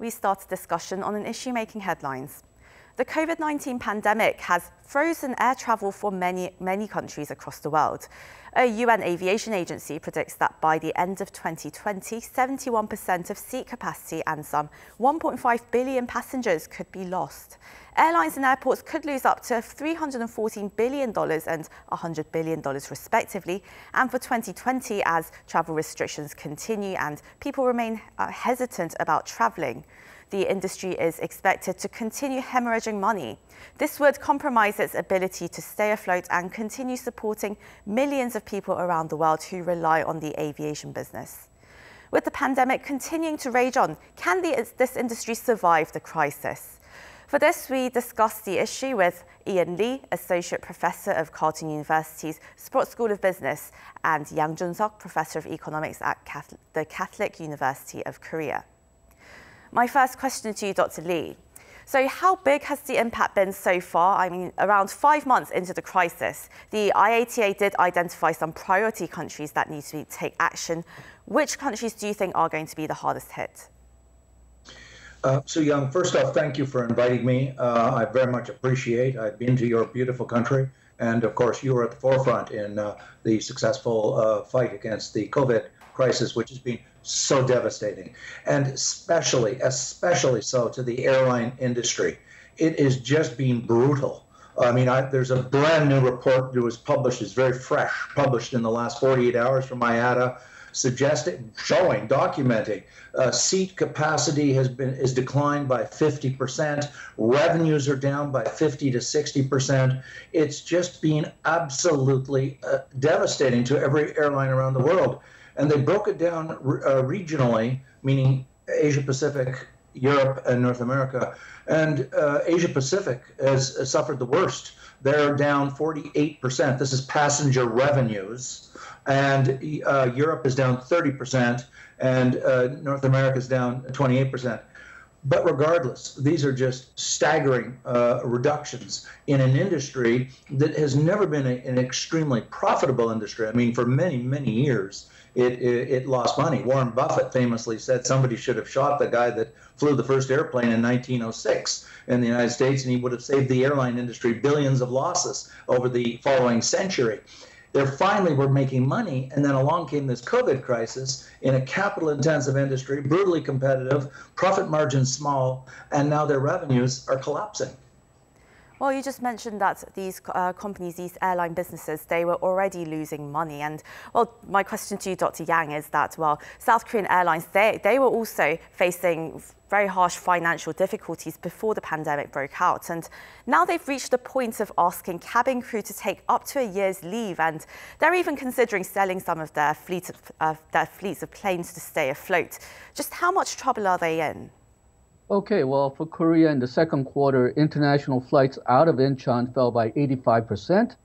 we start a discussion on an issue making headlines. The COVID-19 pandemic has frozen air travel for many, many countries across the world. A UN aviation agency predicts that by the end of 2020, 71% of seat capacity and some 1.5 billion passengers could be lost. Airlines and airports could lose up to $314 billion and $100 billion respectively. And for 2020, as travel restrictions continue and people remain uh, hesitant about travelling, the industry is expected to continue hemorrhaging money. This would compromise its ability to stay afloat and continue supporting millions of people around the world who rely on the aviation business. With the pandemic continuing to rage on, can the, this industry survive the crisis? For this, we discussed the issue with Ian Lee, Associate Professor of Carleton University's Sprott School of Business, and Yang Jun-seok, Professor of Economics at Catholic, the Catholic University of Korea. My first question to you, Dr. Lee. So how big has the impact been so far? I mean, around five months into the crisis, the IATA did identify some priority countries that need to take action. Which countries do you think are going to be the hardest hit? Uh, so Young, first off, thank you for inviting me. Uh, I very much appreciate. I've been to your beautiful country, and of course, you were at the forefront in uh, the successful uh, fight against the COVID crisis, which has been so devastating, and especially, especially so to the airline industry. It is just being brutal. I mean, I, there's a brand new report that was published, is very fresh, published in the last 48 hours from IATA, suggesting, showing, documenting uh, seat capacity has been is declined by 50%. Revenues are down by 50 to 60%. It's just been absolutely uh, devastating to every airline around the world and they broke it down uh, regionally, meaning Asia Pacific, Europe, and North America. And uh, Asia Pacific has, has, suffered the worst. They're down 48%. This is passenger revenues. And uh, Europe is down 30%, and uh, North America is down 28%. But regardless, these are just staggering uh, reductions in an industry that has never been a, an extremely profitable industry. I mean, for many, many years, it, it, it, lost money. Warren Buffett famously said somebody should have shot the guy that flew the first airplane in 1906 in the United States, and he would have saved the airline industry billions of losses over the following century. They finally were making money, and then along came this COVID crisis in a capital intensive industry, brutally competitive, profit margins small, and now their revenues are collapsing. Well, you just mentioned that these uh, companies, these airline businesses, they were already losing money. And, well, my question to you, Dr. Yang, is that, well, South Korean Airlines, they, they were also facing very harsh financial difficulties before the pandemic broke out. And now they've reached the point of asking cabin crew to take up to a year's leave. And they're even considering selling some of their, fleet of, uh, their fleets of planes to stay afloat. Just how much trouble are they in? Okay, well, for Korea in the second quarter, international flights out of Incheon fell by 85%.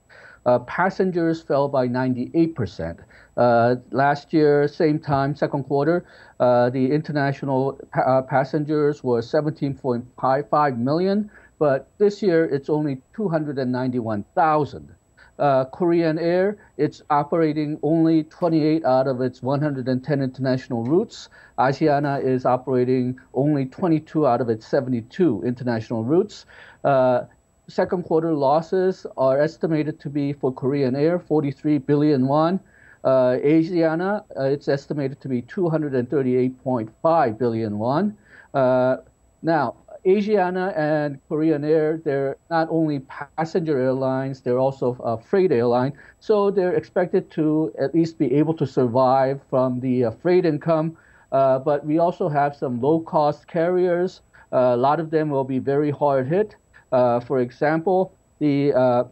Uh, passengers fell by 98%. Uh, last year, same time, second quarter, uh, the international pa- uh, passengers were 17.55 million, but this year it's only 291,000 uh, Korean Air, it's operating only 28 out of its 110 international routes. Asiana is operating only 22 out of its 72 international routes. Uh, second quarter losses are estimated to be for Korean Air 43 billion won. Uh, Asiana, uh, it's estimated to be 238.5 billion won. Uh, now, Asiana and Korean Air, they're not only passenger airlines, they're also a freight airline. So they're expected to at least be able to survive from the uh, freight income. Uh, but we also have some low cost carriers. Uh, a lot of them will be very hard hit. Uh, for example, the uh,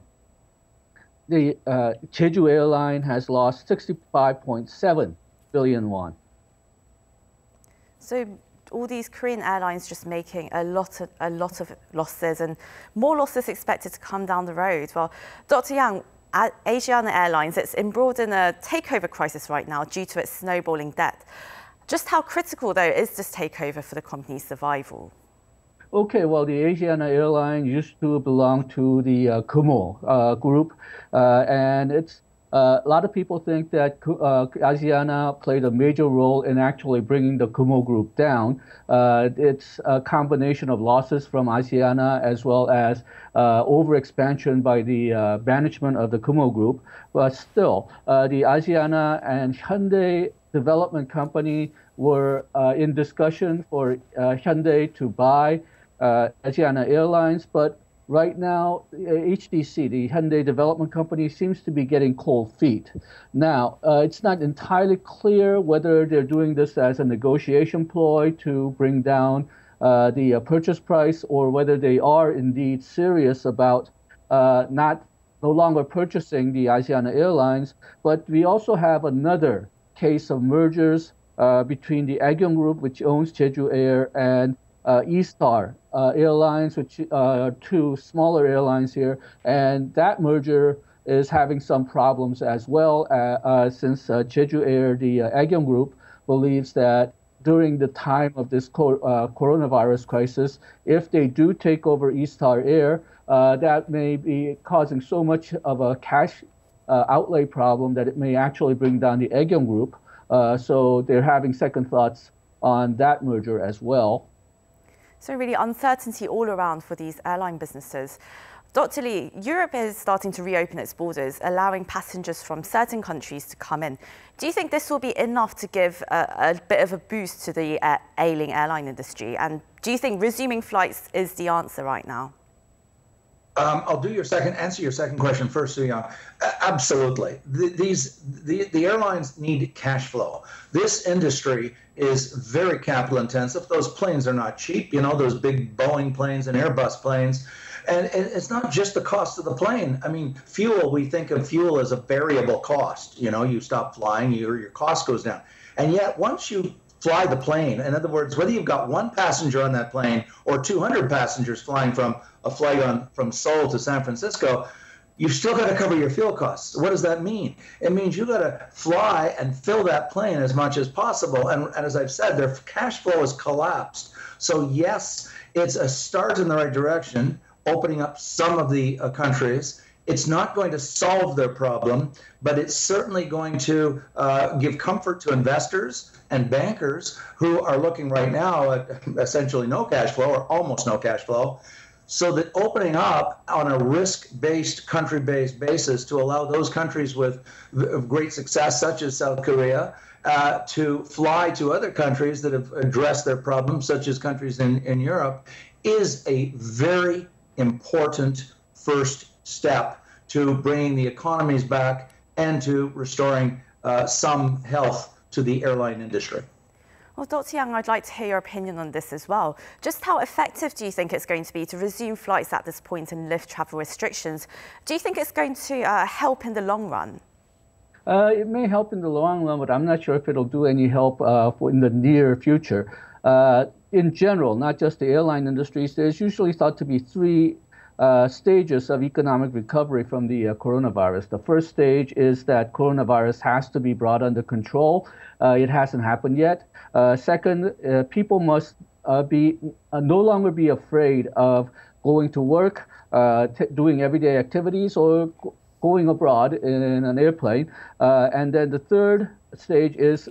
the uh, Jeju airline has lost 65.7 billion won. So all these Korean airlines just making a lot of, a lot of losses and more losses expected to come down the road. Well, Dr. Yang, Asiana Airlines, it's embroiled in a takeover crisis right now due to its snowballing debt. Just how critical, though, is this takeover for the company's survival? Okay, well, the Asiana airline used to belong to the uh, Kumho uh, group, uh, and it's Uh, a lot of people think that uh, Asiana played a major role in actually bringing the Kumho group down. Uh, it's a combination of losses from Asiana as well as uh, overexpansion by the uh, management of the Kumho group. But still, uh, the Asiana and Hyundai Development Company were in discussion for Hyundai to buy Asiana Airlines, but right now, HDC, the Hyundai Development Company, seems to be getting cold feet. Now, uh, it's not entirely clear whether they're doing this as a negotiation ploy to bring down uh, the uh, purchase price or whether they are indeed serious about uh, not no longer purchasing the Asiana Airlines. But we also have another case of mergers uh, between the Aekyung Group, which owns Jeju Air, and uh, uh, Airlines, which are uh, two smaller airlines here, and that merger is having some problems as well, since Jeju Air, the uh, Group, believes that during the time of this co- uh, coronavirus crisis, if they do take over Eastar Air, uh, that may be causing so much of a cash uh, outlay problem that it may actually bring down the Aekyung Group. so they're having second thoughts on that merger as well. So really uncertainty all around for these airline businesses. Dr. Lee, Europe is starting to reopen its borders, allowing passengers from certain countries to come in. Do you think this will be enough to give a, a bit of a boost to the uh, ailing airline industry? And do you think resuming flights is the answer right now? Um, I'll do your second answer your second question first, Soo-Young. Uh, absolutely, the, these the, the airlines need cash flow. This industry is very capital intensive. Those planes are not cheap. You know those big Boeing planes and Airbus planes, and, and it's not just the cost of the plane. I mean, fuel. We think of fuel as a variable cost. You know, you stop flying, your your cost goes down, and yet once you fly the plane. In other words, whether you've got one passenger on that plane or 200 passengers flying from a flight on from Seoul to San Francisco, you've still got to cover your fuel costs. What does that mean? It means you got to fly and fill that plane as much as possible. And, and as I've said, their cash flow has collapsed. So yes, it's a start in the right direction, opening up some of the uh, countries. It's not going to solve their problem, but it's certainly going to uh, give comfort to investors and bankers who are looking right now at essentially no cash flow or almost no cash flow. So that opening up on a risk-based, country-based basis to allow those countries with great success, such as South Korea, uh, to fly to other countries that have addressed their problems, such as countries in, in Europe, is a very important first step to bringing the economies back and to restoring uh, some health to the airline industry. Well, Dr. Yang, I'd like to hear your opinion on this as well. Just how effective do you think it's going to be to resume flights at this point and lift travel restrictions? Do you think it's going to uh, help in the long run? Uh, it may help in the long run, but I'm not sure if it'll do any help uh, in the near future. Uh, in general, not just the airline industries, there's usually thought to be three uh, stages of economic recovery from the uh, coronavirus. The first stage is that coronavirus has to be brought under control. Uh, it hasn't happened yet. Uh, second, uh, people must uh, be no longer be afraid of going to work, doing everyday activities, or going abroad in an airplane. and then the third stage is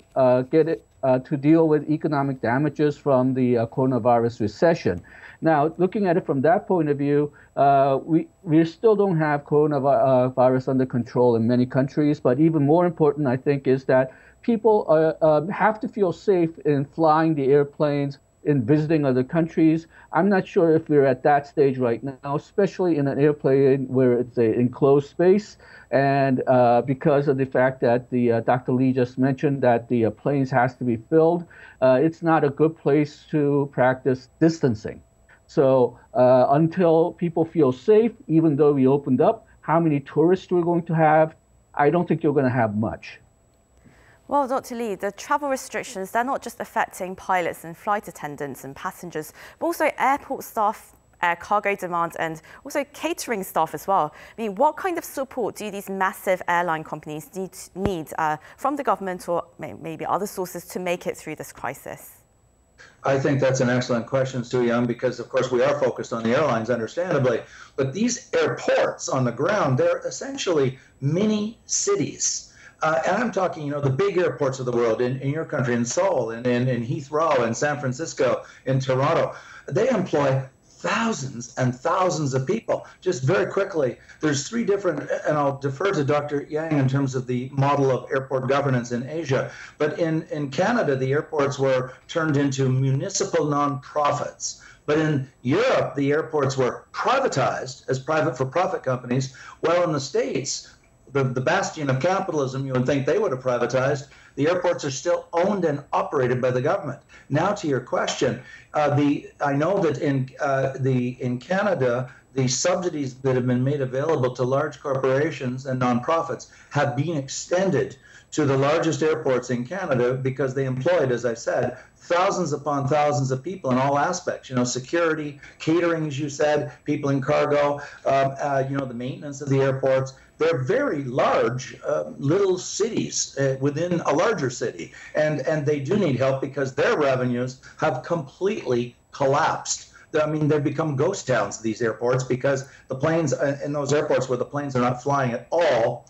get it, to deal with economic damages from the coronavirus recession. Now, looking at it from that point of view, uh, we, we still don't have coronavirus under control in many countries. But even more important, I think, is that people uh, uh, have to feel safe in flying the airplanes, in visiting other countries. I'm not sure if we're at that stage right now, especially in an airplane where it's an enclosed space. And uh, because of the fact that the uh, Dr. Lee just mentioned that the uh, planes has to be filled, uh, it's not a good place to practice distancing. So uh, until people feel safe, even though we opened up, how many tourists we're going to have, I don't think you're going to have much. Well, Dr. Lee, the travel restrictions, they're not just affecting pilots and flight attendants and passengers, but also airport staff, air cargo demand, and also catering staff as well. I mean, what kind of support do these massive airline companies need, need uh, from the government or maybe other sources to make it through this crisis? I think that's an excellent question, Soo-Young, because of course we are focused on the airlines, understandably. But these airports on the ground, they're essentially mini cities. Uh, and I'm talking, you know, the big airports of the world in, in your country, in Seoul, in, in, in Heathrow, in San Francisco, in Toronto. They employ thousands and thousands of people. Just very quickly, there's three different, and I'll defer to Dr. Yang in terms of the model of airport governance in Asia. But in, in Canada, the airports were turned into municipal nonprofits. But in Europe, the airports were privatized as private for profit companies, while in the States, the, the bastion of capitalism, you would think they would have privatized. The airports are still owned and operated by the government. Now, to your question, uh, the I know that in uh, the in Canada, the subsidies that have been made available to large corporations and nonprofits have been extended to the largest airports in Canada because they employed, as I said, thousands upon thousands of people in all aspects. You know, security, catering, as you said, people in cargo, um, uh, you know, the maintenance of the airports. They're very large uh, little cities uh, within a larger city, and and they do need help because their revenues have completely collapsed. I mean, they've become ghost towns, these airports, because the planes uh, in those airports where the planes are not flying at all,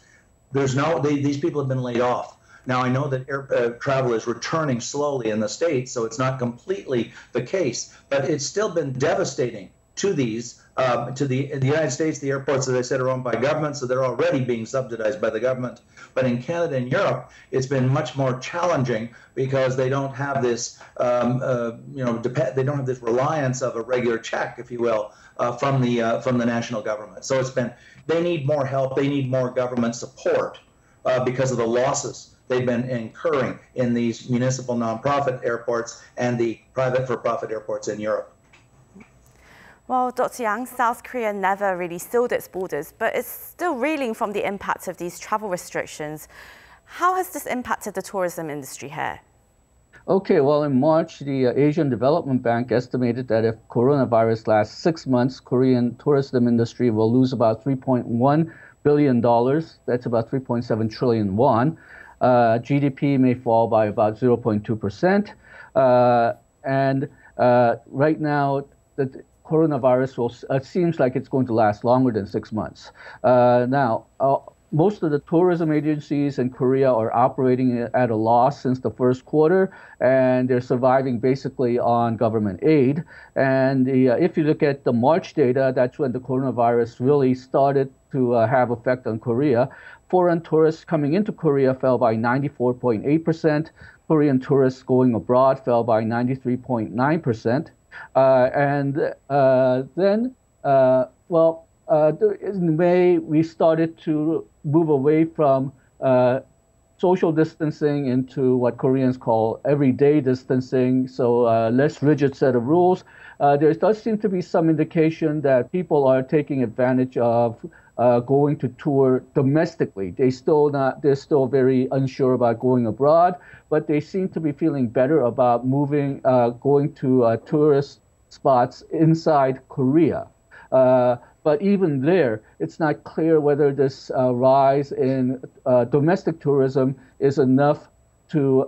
there's no, they, these people have been laid off. Now, I know that air uh, travel is returning slowly in the States, so it's not completely the case, but it's still been devastating to these. Um, to the in the United States, the airports, as I said, are owned by government, so they're already being subsidized by the government. But in Canada and Europe, it's been much more challenging because they don't have this, um, uh, you know, dep- they don't have this reliance of a regular check, if you will, uh, from the uh, from the national government. So it's been they need more help, they need more government support uh, because of the losses they've been incurring in these municipal nonprofit airports and the private for profit airports in Europe. Well, Dr. Yang, South Korea never really sealed its borders, but it's still reeling from the impact of these travel restrictions. How has this impacted the tourism industry here? Okay, well, in March, the uh, Asian Development Bank estimated that if coronavirus lasts six months, Korean tourism industry will lose about 3.1 billion dollars. That's about 3.7 trillion won uh, GDP may fall by about 0.2%. Uh, and uh, right now, the coronavirus will, uh, seems like it's going to last longer than six months. Uh, now, uh, most of the tourism agencies in Korea are operating at a loss since the first quarter, and they're surviving basically on government aid. And the, uh, if you look at the March data, that's when the coronavirus really started to uh, have effect on Korea foreign tourists coming into Korea fell by 94.8%. Korean tourists going abroad fell by 93.9%. Uh, and uh, then, uh, well, uh, in May, we started to move away from uh, social distancing into what Koreans call everyday distancing, so uh, less rigid set of rules. there does seem to be some indication that people are taking advantage of uh, going to tour domestically. They still not they're still very unsure about going abroad, but they seem to be feeling better about moving, uh, going to uh, tourist spots inside Korea. Uh, but even there, it's not clear whether this uh, rise in uh, domestic tourism is enough to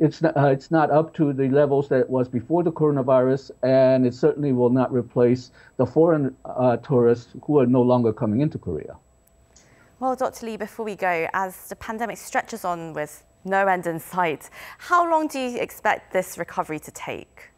it's not, uh, it's not up to the levels that it was before the coronavirus, and it certainly will not replace the foreign uh, tourists who are no longer coming into Korea. Well, Dr. Lee, before we go, as the pandemic stretches on with no end in sight, how long do you expect this recovery to take?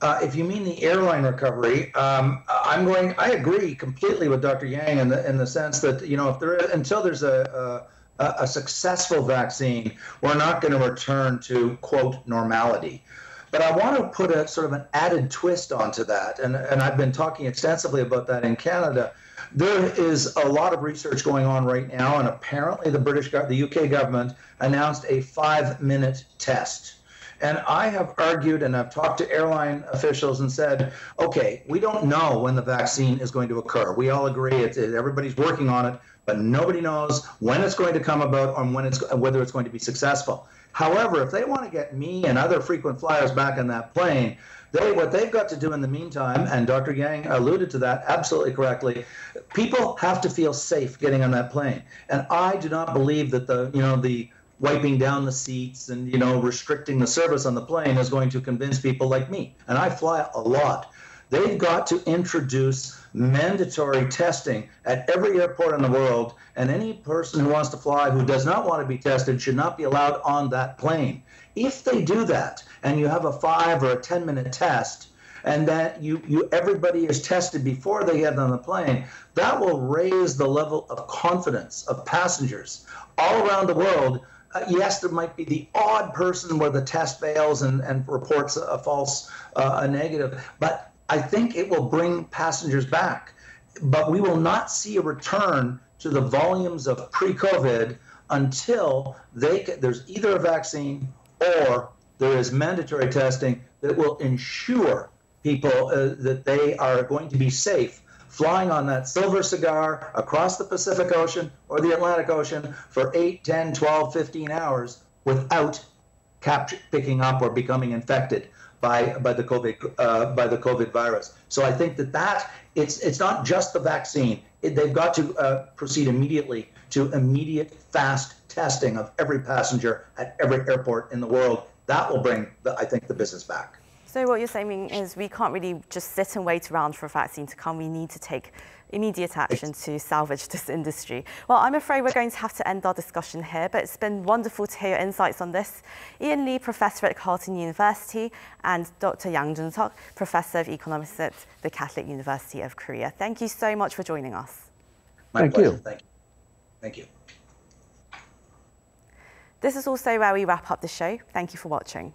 Uh, if you mean the airline recovery, um, I'm going. I agree completely with Dr. Yang in the in the sense that you know if there until there's a, a a, a successful vaccine, we're not going to return to, quote, normality. But I want to put a sort of an added twist onto that. And, and I've been talking extensively about that in Canada. There is a lot of research going on right now, and apparently the British, the UK government announced a five minute test. And I have argued and I've talked to airline officials and said, okay, we don't know when the vaccine is going to occur. We all agree it's, everybody's working on it but nobody knows when it's going to come about or when it's whether it's going to be successful. However, if they want to get me and other frequent flyers back on that plane, they what they've got to do in the meantime, and Dr. Yang alluded to that absolutely correctly, people have to feel safe getting on that plane. And I do not believe that the you know the wiping down the seats and you know restricting the service on the plane is going to convince people like me and i fly a lot they've got to introduce mandatory testing at every airport in the world and any person who wants to fly who does not want to be tested should not be allowed on that plane. If they do that and you have a 5 or a 10 minute test and that you, you everybody is tested before they get on the plane, that will raise the level of confidence of passengers all around the world. Uh, yes, there might be the odd person where the test fails and, and reports a false, uh, a negative, but I think it will bring passengers back. But we will not see a return to the volumes of pre-COVID until they there's either a vaccine or there is mandatory testing that will ensure people uh, that they are going to be safe flying on that silver cigar across the Pacific Ocean or the Atlantic Ocean for 8, 10, 12, 15 hours without picking up or becoming infected by, by the COVID uh, by the COVID virus. So I think that that it's it's not just the vaccine. It, they've got to uh, proceed immediately to immediate fast testing of every passenger at every airport in the world. That will bring, the, I think, the business back. So what you're saying is we can't really just sit and wait around for a vaccine to come. We need to take immediate action to salvage this industry. Well, I'm afraid we're going to have to end our discussion here, but it's been wonderful to hear your insights on this. Ian Lee, Professor at Carleton University, and Dr. Yang Jun-seok, Professor of Economics at the Catholic University of Korea. Thank you so much for joining us. My Thank pleasure. you. Thank you. Thank you. This is also where we wrap up the show. Thank you for watching.